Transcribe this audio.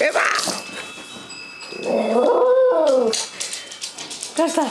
エヴァどうした？